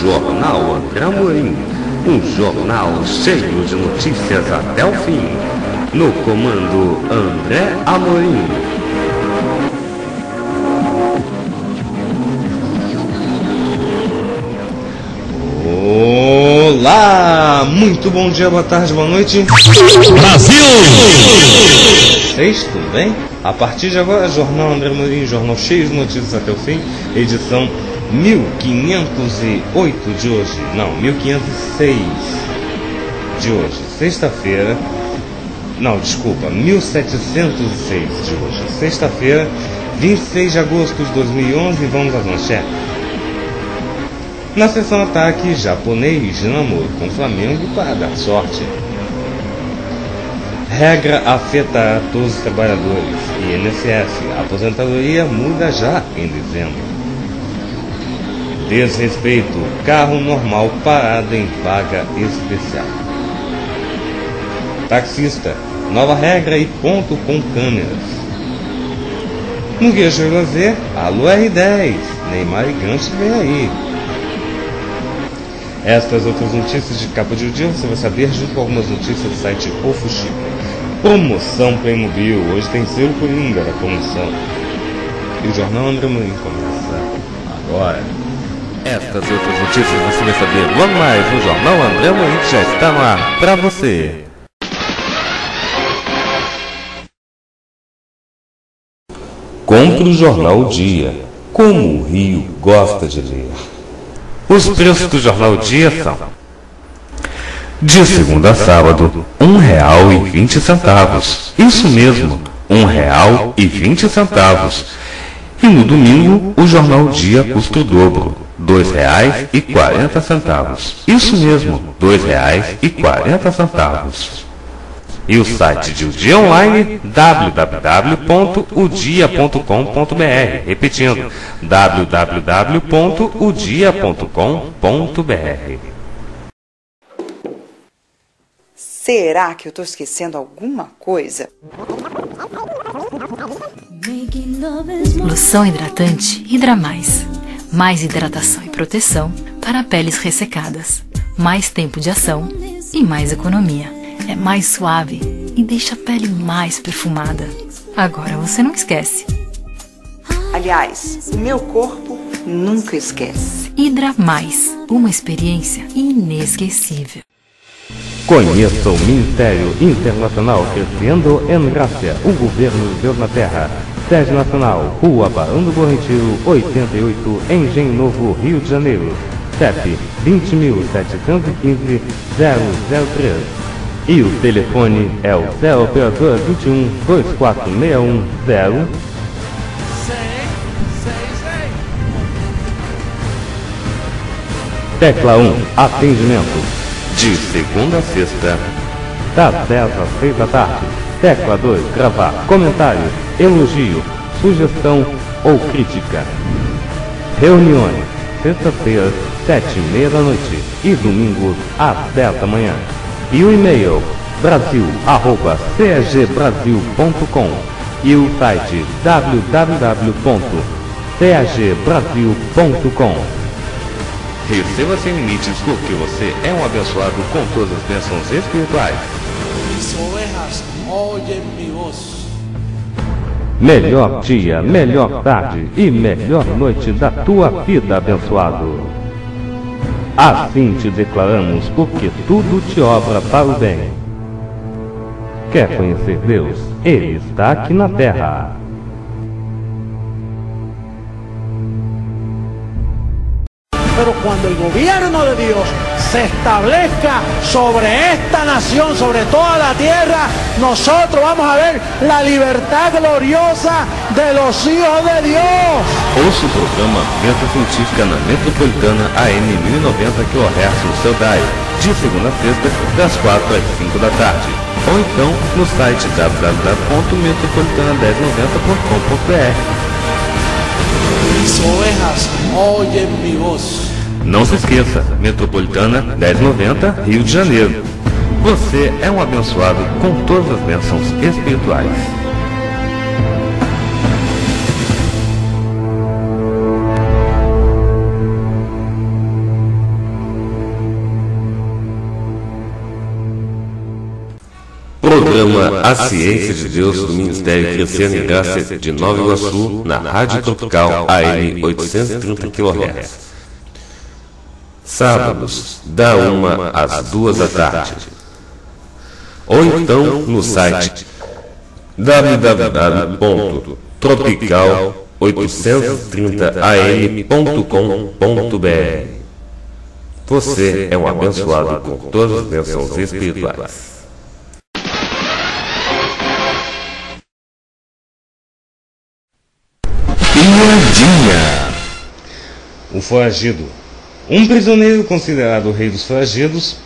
Jornal André Amorim, um jornal cheio de notícias até o fim. No comando André Amorim. Olá! Muito bom dia, boa tarde, boa noite. Brasil! Vocês, tudo bem? A partir de agora, Jornal André Morim, jornal cheio de notícias até o fim, edição 1508 de hoje. Não, 1506 de hoje. Sexta-feira. Não, desculpa, 1706 de hoje. Sexta-feira, 26 de agosto de 2011. Vamos às manchetes. Na sessão ataque, japonês namoro com Flamengo para dar sorte. Regra afeta todos os trabalhadores. INSS, a aposentadoria muda já em dezembro. Desrespeito, carro normal parado em vaga especial. Taxista, nova regra e ponto com câmeras. No Guia de Lazer, alô R10, Neymar e Gancho vem aí. Estas outras notícias de capa de dia você vai saber junto com algumas notícias do site Ofuxico. Promoção Playmobil, hoje tem selo Coringa da promoção. E o Jornal André Morim começa agora. Estas outras notícias você vai saber logo mais no Jornal André que já está no ar para você. Compre o Jornal Dia, como o Rio gosta de ler. Os preços do Jornal Dia são de segunda a sábado, vinte centavos. Isso mesmo, um real e vinte centavos. No domingo, o Jornal Dia custa o dobro, dois reais e quarenta centavos. Isso mesmo, dois reais e quarenta centavos. E o site de O Dia Online, www.udia.com.br. Repetindo, www.udia.com.br. Será que eu tô esquecendo alguma coisa? Loção hidratante Hidra Mais. Mais hidratação e proteção para peles ressecadas. Mais tempo de ação e mais economia. É mais suave e deixa a pele mais perfumada. Agora você não esquece. Aliás, o meu corpo nunca esquece. Hidra Mais. Uma experiência inesquecível. Conheça o Ministério Internacional Crescendo em Graça, o governo de Deus na Terra. Sede Nacional, Rua Barão do Bom Retiro, 88, Engenho Novo, Rio de Janeiro. CEP 20.715-003. E o telefone é o Céu Operador 21 24610 Tecla 1, atendimento. De segunda a sexta, das 10 às 6 da tarde. Tecla 2, gravar comentário, elogio, sugestão ou crítica. Reuniões, sexta-feira, 7 e meia da noite e domingos às 10 da manhã. E o e-mail, brasil.cagbrasil.com e o site www.cagbrasil.com. Receba sem limites porque você é um abençoado com todas as bênçãos espirituais. Mis mi voz. Melhor dia, melhor tarde e melhor noite da tua vida, abençoado. Assim te declaramos, porque tudo te obra para o bem. Quer conhecer Deus? Ele está aqui na terra. Pero cuando el gobierno de Dios se establezca sobre esta nación, sobre toda la tierra, nosotros vamos a ver la libertad gloriosa de los hijos de Dios. Ouça o programa Meta Científica na Metropolitana AM 1090 kHz no seu dial, de segunda a sexta, das 4 às 5 da tarde. Ou então no site www.metropolitana1090.com.br. Mis ovejas oyen mi voz. Não se esqueça, Metropolitana 1090, Rio de Janeiro. Você é um abençoado com todas as bênçãos espirituais. Programa A Ciência de Deus do Ministério Crescendo em Graça de Nova Iguaçu, na Rádio Tropical AM 830 kHz. Sábados, da uma às duas da tarde. Ou então no site www.tropical830am.com.br. Você é um abençoado com todas as bênçãos espirituais. Piadinha. O foragido. Um prisioneiro considerado o rei dos foragidos,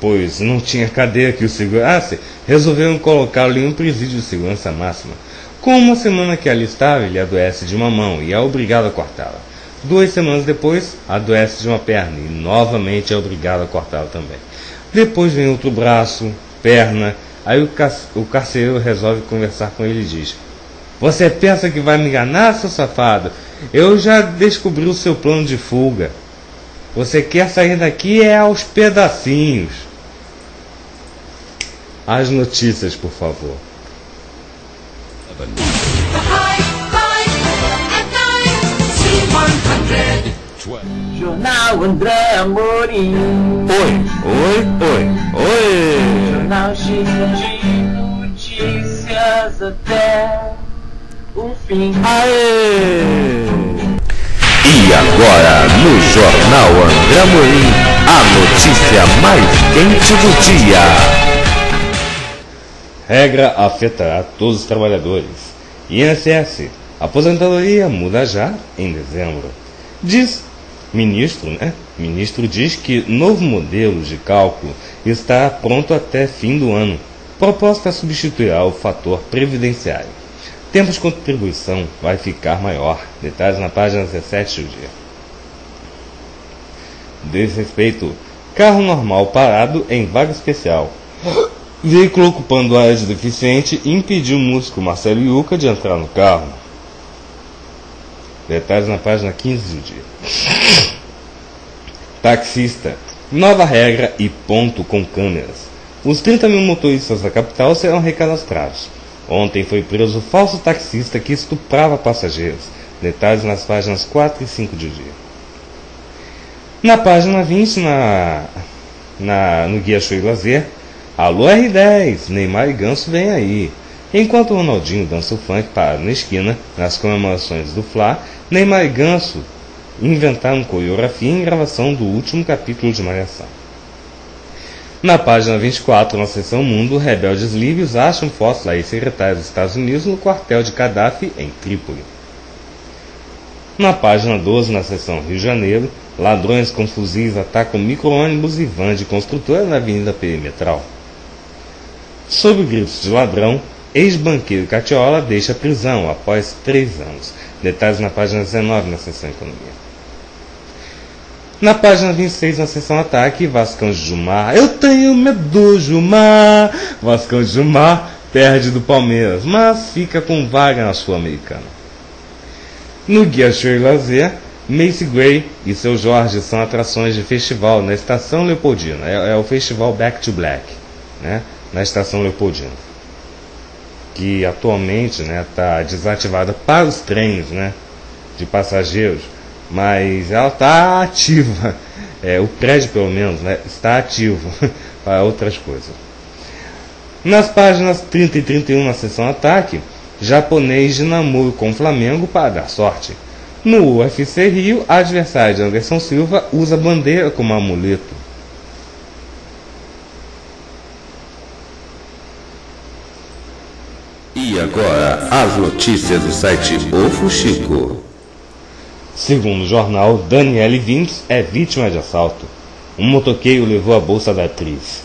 pois não tinha cadeia que o segurasse, resolveram colocá-lo em um presídio de segurança máxima. Com uma semana que ali estava, ele adoece de uma mão e é obrigado a cortá-la. Duas semanas depois, adoece de uma perna e novamente é obrigado a cortá-la também. Depois vem outro braço, perna, aí o, car o carcereiro resolve conversar com ele e diz: Você pensa que vai me enganar, seu safado? Eu já descobri o seu plano de fuga. Você quer sair daqui é aos pedacinhos. As notícias, por favor. Jornal André Amorim. Oi, oi, oi, oi. Jornal cheio de notícias até o fim. Aê! E agora, no Jornal André Amorim, a notícia mais quente do dia. Regra afetará todos os trabalhadores. INSS. Aposentadoria muda já em dezembro. Diz ministro, né? Ministro diz que novo modelo de cálculo está pronto até fim do ano. Proposta substituirá o fator previdenciário. Tempo de contribuição vai ficar maior. Detalhes na página 17 do dia. Desrespeito. Carro normal parado em vaga especial. Veículo ocupando área de deficiente impediu o músico Marcelo Yuca de entrar no carro. Detalhes na página 15 do dia. Taxista. Nova regra e ponto com câmeras. Os 30 mil motoristas da capital serão recadastrados. Ontem foi preso o falso taxista que estuprava passageiros. Detalhes nas páginas 4 e 5 do dia. Na página 20, na, na, no Guia Show e Lazer, Alô R10, Neymar e Ganso vem aí. Enquanto Ronaldinho dança o funk parado na esquina, nas comemorações do Fla, Neymar e Ganso inventaram coreografia em gravação do último capítulo de Malhação. Na página 24, na seção Mundo, rebeldes líbios acham fotos da ex-secretária dos Estados Unidos no quartel de Gaddafi, em Trípoli. Na página 12, na seção Rio de Janeiro, ladrões com fuzis atacam micro-ônibus e van de construtora na Avenida Perimetral. Sob gritos de ladrão, ex-banqueiro Catiola deixa a prisão após três anos. Detalhes na página 19, na seção Economia. Na página 26, na seção Ataque, Vascão Jumar. Eu tenho medo do Jumar. Vascão Jumar perde do Palmeiras, mas fica com vaga na Sul-Americana. No Guia Show e Lazer, Macy Gray e seu Jorge são atrações de festival na Estação Leopoldina. É, é o festival Back to Black, né? na Estação Leopoldina. Que atualmente está né, tá desativada para os trens né, de passageiros mas ela está ativa. É, o prédio, pelo menos, né, está ativo para outras coisas. Nas páginas 30 e 31, na seção Ataque, japonês de namoro com Flamengo para dar sorte. No UFC Rio, a adversária de Anderson Silva usa bandeira como amuleto. E agora, as notícias do site O Fuxico. Segundo o jornal, Daniele Vintes é vítima de assalto. Um motoqueiro levou a bolsa da atriz.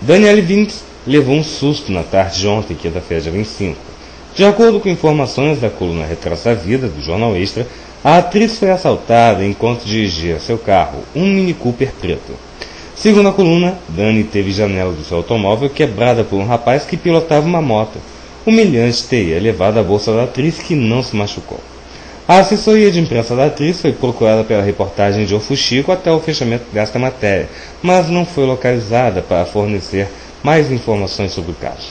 Daniele Vintes levou um susto na tarde de ontem, quinta-feira, dia 25. De acordo com informações da coluna Retraça a Vida, do Jornal Extra, a atriz foi assaltada enquanto dirigia seu carro, um Mini Cooper preto. Segundo a coluna, Dani teve janela do seu automóvel quebrada por um rapaz que pilotava uma moto. Humilhante teria levado a bolsa da atriz que não se machucou. A assessoria de imprensa da atriz foi procurada pela reportagem de Ofuxico até o fechamento desta matéria, mas não foi localizada para fornecer mais informações sobre o caso.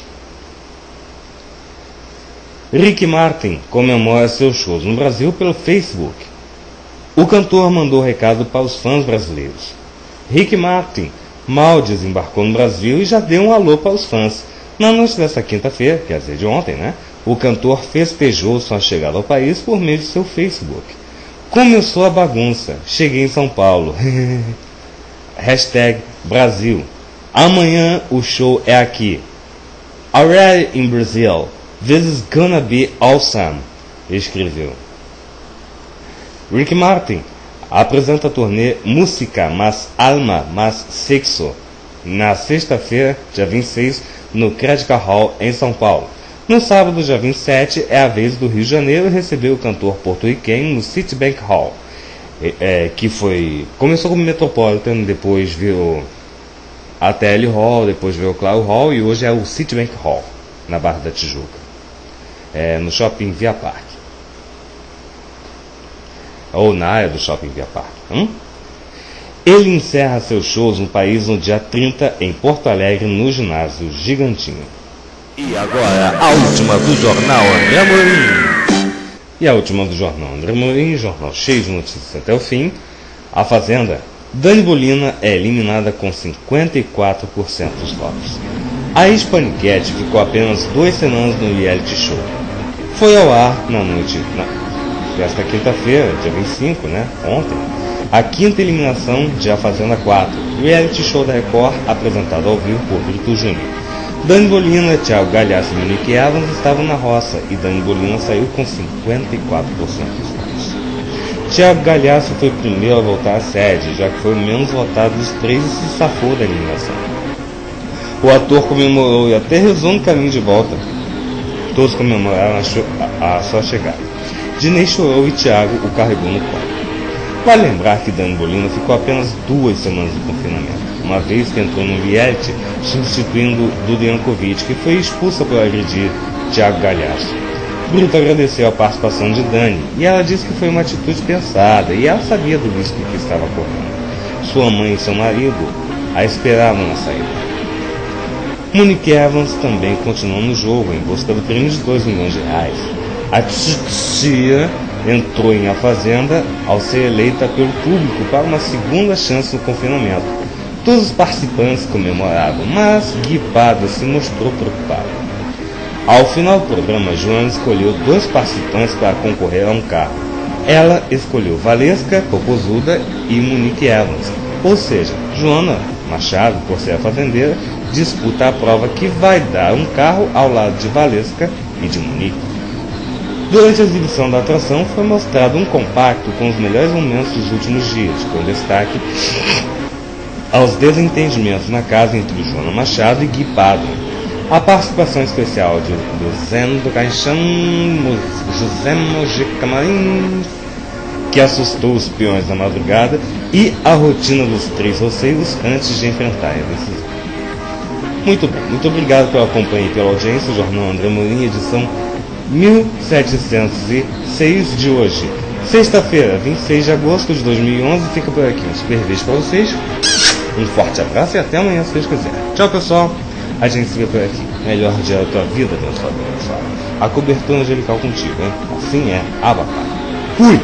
Rick Martin comemora seus shows no Brasil pelo Facebook. O cantor mandou recado para os fãs brasileiros. Rick Martin mal desembarcou no Brasil e já deu um alô para os fãs. Na noite desta quinta-feira, quer dizer de ontem, né? O cantor festejou sua chegada ao país por meio de seu Facebook. Começou a bagunça. Cheguei em São Paulo. Hashtag Brasil. Amanhã o show é aqui. Already in Brazil. This is gonna be awesome. Escreveu. Rick Martin apresenta a turnê Música mais Alma mais Sexo na sexta-feira, dia 26, no Credica Hall, em São Paulo. No sábado, dia 27, é a vez do Rio de Janeiro receber o cantor porto-riquenho no Citibank Hall, é, que foi começou como Metropolitan, depois virou a TL Hall, depois veio o Claro Hall e hoje é o Citibank Hall, na Barra da Tijuca, é, no shopping Via Park. Ou na área do shopping Via Park. Hum? Ele encerra seus shows no país no dia 30 em Porto Alegre, no ginásio Gigantinho. E agora, a última do jornal André Morim. E a última do jornal André Morim, jornal cheio de notícias até o fim. A Fazenda. Dani Bolina é eliminada com 54% dos votos. A ex-paniquete ficou apenas duas semanas no reality show. Foi ao ar na noite na, desta quinta-feira, dia 25, né? Ontem. A quinta eliminação de A Fazenda 4, reality show da Record apresentado ao vivo por Brito Júnior. Dani Bolina, Thiago Galhaço e Monique Evans estavam na roça e Dani Bolina saiu com 54% dos votos. Thiago Galhaço foi o primeiro a voltar à sede, já que foi o menos votado dos três e se safou da eliminação. O ator comemorou e até rezou no caminho de volta. Todos comemoraram a, a, sua chegada. Dinei chorou e Thiago o carregou no colo. Vale lembrar que Dani Bolina ficou apenas duas semanas de confinamento uma vez que entrou no reality substituindo Duda Jankovic, que foi expulsa por agredir Thiago Galhaço. Brito agradeceu a participação de Dani e ela disse que foi uma atitude pensada e ela sabia do risco que estava correndo. Sua mãe e seu marido a esperavam na saída. Monique Evans também continuou no jogo em busca do prêmio de 2 milhões de reais. A tia entrou em A Fazenda ao ser eleita pelo público para uma segunda chance no confinamento. Todos os participantes comemoravam, mas Guipada se mostrou preocupado. Ao final do programa, Joana escolheu dois participantes para concorrer a um carro. Ela escolheu Valesca Popozuda e Monique Evans. Ou seja, Joana Machado, por ser a fazendeira, disputa a prova que vai dar um carro ao lado de Valesca e de Monique. Durante a exibição da atração foi mostrado um compacto com os melhores momentos dos últimos dias, com destaque aos desentendimentos na casa entre Joana Machado e Gui Padre. A participação especial de, do Zen do Caixão, José Mojica Marins, que assustou os peões da madrugada, e a rotina dos três roceiros antes de enfrentar a decisão. Muito bem, muito obrigado pela companhia e pela audiência. O Jornal André Morim, edição 1706 de hoje. Sexta-feira, 26 de agosto de 2011. Fica por aqui um super beijo para vocês. Um forte abraço e até amanhã, se Deus quiser. Tchau, pessoal. A gente se vê por aqui. Melhor dia da tua vida, abençoado, abençoado. A cobertura angelical contigo, hein? Assim é. Abacá. Fui!